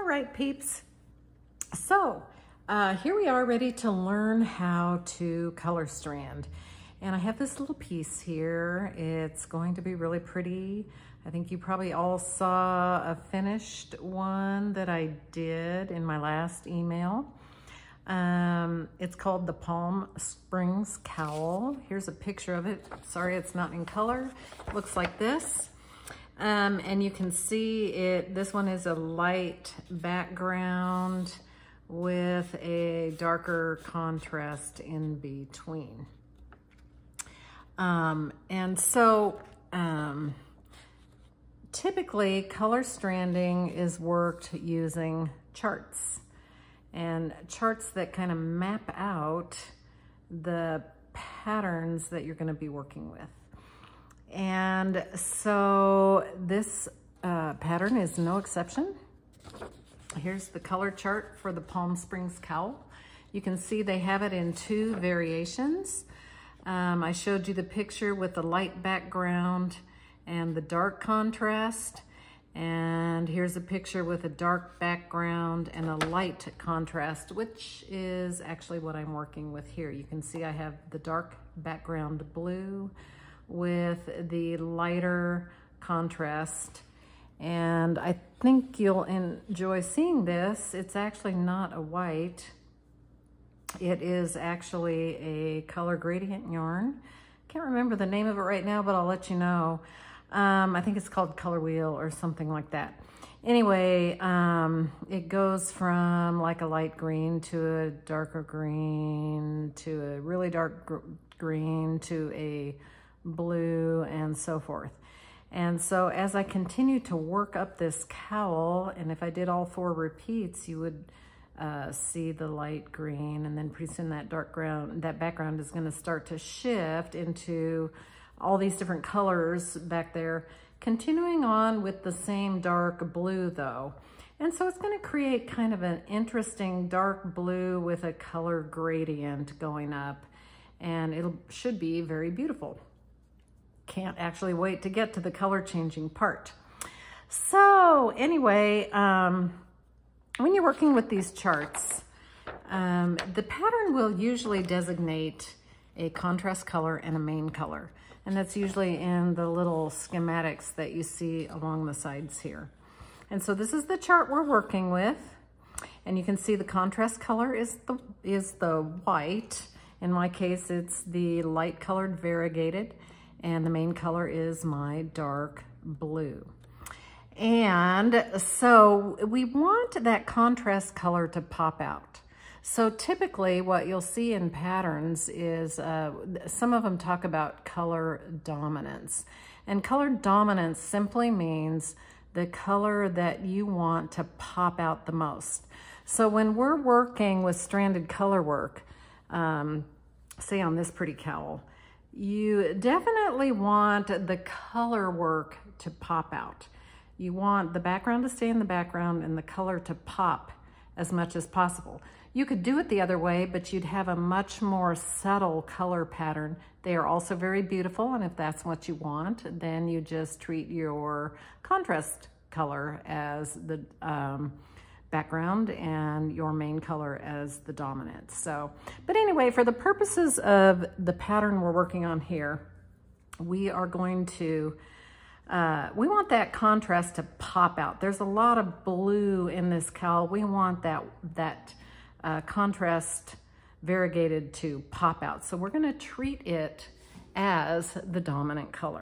All right, peeps. So uh, here we are ready to learn how to color strand. And I have this little piece here. It's going to be really pretty. I think you probably all saw a finished one that I did in my last email. Um, it's called the Palm Springs Cowl. Here's a picture of it. Sorry, it's not in color. It looks like this. Um, and you can see it, this one is a light background with a darker contrast in between. Um, and so um, typically color stranding is worked using charts and charts that kind of map out the patterns that you're gonna be working with. And so this uh, pattern is no exception. Here's the color chart for the Palm Springs cowl. You can see they have it in two variations. Um, I showed you the picture with the light background and the dark contrast. And here's a picture with a dark background and a light contrast, which is actually what I'm working with here. You can see I have the dark background blue, with the lighter contrast. And I think you'll enjoy seeing this. It's actually not a white. It is actually a color gradient yarn. Can't remember the name of it right now, but I'll let you know. Um, I think it's called Color Wheel or something like that. Anyway, um, it goes from like a light green to a darker green to a really dark gr green to a blue, and so forth. And so as I continue to work up this cowl, and if I did all four repeats, you would uh, see the light green, and then pretty soon that dark ground, that background is gonna start to shift into all these different colors back there, continuing on with the same dark blue though. And so it's gonna create kind of an interesting dark blue with a color gradient going up, and it should be very beautiful can't actually wait to get to the color changing part. So anyway, um, when you're working with these charts, um, the pattern will usually designate a contrast color and a main color. And that's usually in the little schematics that you see along the sides here. And so this is the chart we're working with. And you can see the contrast color is the, is the white. In my case, it's the light colored variegated and the main color is my dark blue. And so we want that contrast color to pop out. So typically what you'll see in patterns is uh, some of them talk about color dominance. And color dominance simply means the color that you want to pop out the most. So when we're working with stranded color work, um, say on this pretty cowl, you definitely want the color work to pop out. You want the background to stay in the background and the color to pop as much as possible. You could do it the other way, but you'd have a much more subtle color pattern. They are also very beautiful, and if that's what you want, then you just treat your contrast color as the um, background and your main color as the dominant. So, but anyway, for the purposes of the pattern we're working on here, we are going to, uh, we want that contrast to pop out. There's a lot of blue in this cowl. We want that, that uh, contrast variegated to pop out. So we're gonna treat it as the dominant color.